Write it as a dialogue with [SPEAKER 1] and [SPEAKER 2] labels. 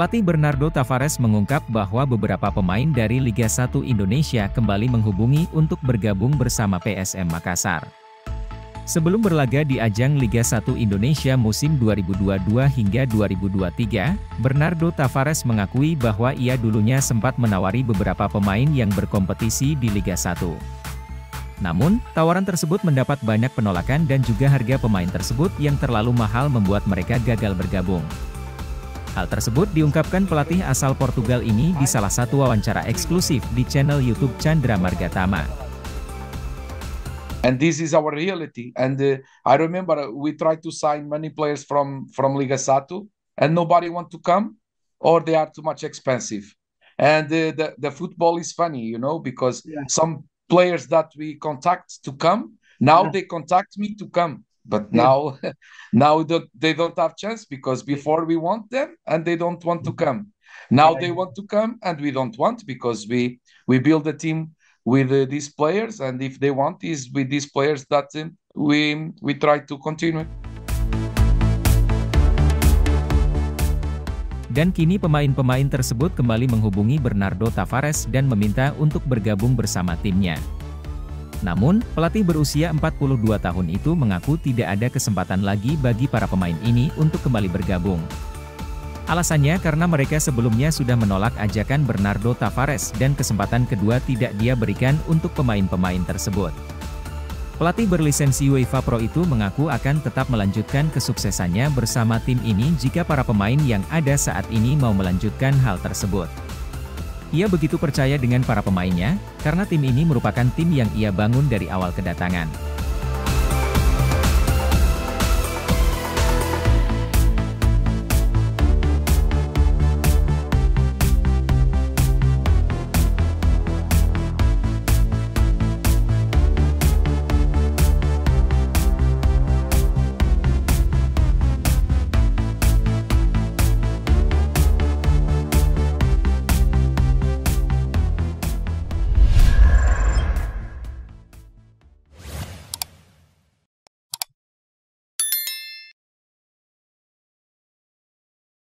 [SPEAKER 1] Pelatih Bernardo Tavares mengungkap bahwa beberapa pemain dari Liga 1 Indonesia kembali menghubungi untuk bergabung bersama PSM Makassar. Sebelum berlaga di ajang Liga 1 Indonesia musim 2022 hingga 2023, Bernardo Tavares mengakui bahwa ia dulunya sempat menawari beberapa pemain yang berkompetisi di Liga 1. Namun, tawaran tersebut mendapat banyak penolakan dan juga harga pemain tersebut yang terlalu mahal membuat mereka gagal bergabung. Hal tersebut diungkapkan pelatih asal Portugal ini di salah satu wawancara eksklusif di channel YouTube Chandra Margatama.
[SPEAKER 2] And this is our reality. And uh, I remember we tried to sign many players from from Liga Satu, and nobody want to come, or they are too much expensive. And uh, the the football is funny, you know, because yeah. some players that we contact to come now yeah. they contact me to come but yeah. now now they don't have chance because before we want them and they don't want to come now yeah. they want to come and we don't want because we we build a team with uh, these players and if they want is with these players that um, we we try to continue
[SPEAKER 1] Dan kini pemain-pemain tersebut kembali menghubungi Bernardo Tavares dan meminta untuk bergabung bersama timnya. Namun, pelatih berusia 42 tahun itu mengaku tidak ada kesempatan lagi bagi para pemain ini untuk kembali bergabung. Alasannya karena mereka sebelumnya sudah menolak ajakan Bernardo Tavares dan kesempatan kedua tidak dia berikan untuk pemain-pemain tersebut. Pelatih berlisensi UEFA Pro itu mengaku akan tetap melanjutkan kesuksesannya bersama tim ini jika para pemain yang ada saat ini mau melanjutkan hal tersebut. Ia begitu percaya dengan para pemainnya, karena tim ini merupakan tim yang ia bangun dari awal kedatangan.